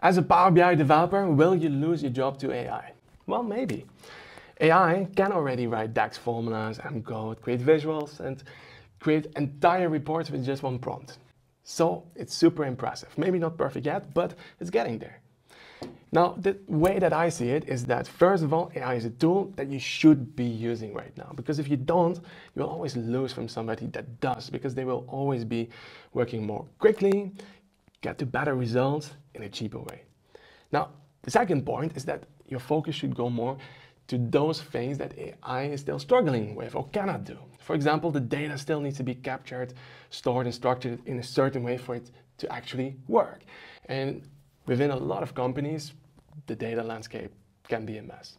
As a Power BI developer, will you lose your job to AI? Well, maybe. AI can already write DAX formulas and code, create visuals, and create entire reports with just one prompt. So it's super impressive. Maybe not perfect yet, but it's getting there. Now, the way that I see it is that first of all, AI is a tool that you should be using right now. Because if you don't, you'll always lose from somebody that does, because they will always be working more quickly, get to better results in a cheaper way. Now, the second point is that your focus should go more to those things that AI is still struggling with or cannot do. For example, the data still needs to be captured, stored and structured in a certain way for it to actually work. And within a lot of companies, the data landscape can be a mess.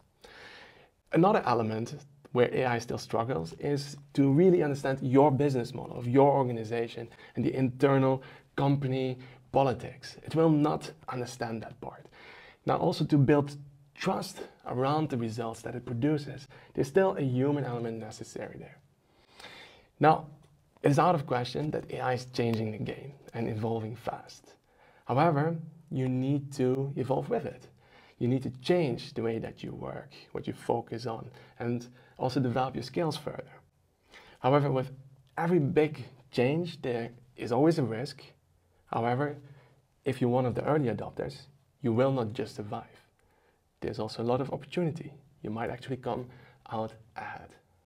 Another element where AI still struggles is to really understand your business model of your organization and the internal company politics. It will not understand that part. Now also to build trust around the results that it produces, there's still a human element necessary there. Now, it is out of question that AI is changing the game and evolving fast. However, you need to evolve with it. You need to change the way that you work, what you focus on, and also develop your skills further. However, with every big change, there is always a risk. However, if you're one of the early adopters, you will not just survive. There's also a lot of opportunity. You might actually come out ahead.